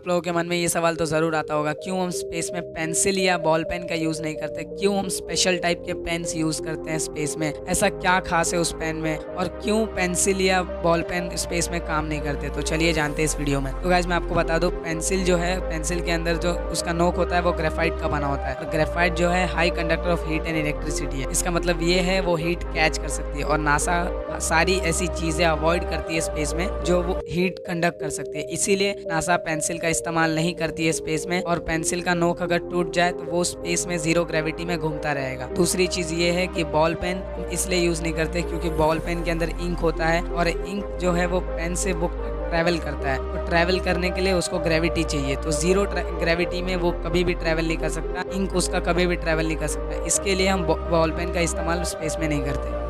आप लोगों के मन में ये सवाल तो ज़रूर आता होगा, क्यों हम स्पेस में पेंसिल या बॉल पेन का यूज़ नहीं करते? क्यों हम स्पेशल टाइप के पेन्स यूज़ करते हैं स्पेस में? ऐसा क्या खास है उस पेन में? और क्यों पेंसिल या बॉल पेन स्पेस में काम नहीं करते? तो चलिए जानते हैं इस वीडियो में। तो गाइज़ मैं आपको बता दूँ पेंसिल जो है पेंसिल के अंदर जो उसका नोक होता है, वो ग्रेफाइट का बना होता है। तो ग्रेफाइट जो है high conductor of heat and electricity है। इसका मतलब ये है, वो हीट कैच कर सकती है। और नासा सारी ऐसी चीज़ें अवॉइड करती है स्पेस में, जो वो हीट कंडक्ट कर सकती है। इसीलिए नासा पेंसिल का इस्तेमाल नहीं करती है स्पेस में और पेंसिल का नोक अगर टूट जाए तो वो स्पेस में ज़ीरो ग्रेविटी में घूमता रहेगा। दूसरी चीज़ ये है कि बॉल पेन इसलिए यूज़ नहीं करते क्योंकि बॉल पेन के अंदर इंक होता है और इंक जो है वो पेन से बुक ट्रैवल करता है। तो ट्रैवल करने के लिए उसको ग्रेविटी चाहिए। तो ज़ीरो ग्रेविटी में वो कभी भी ट्रैवल नहीं कर सकता। इंक उसका कभी भी ट्रैवल नहीं कर सकता। इसके लिए हम बॉल पेन का इस्तेमाल स्पेस में नहीं करते।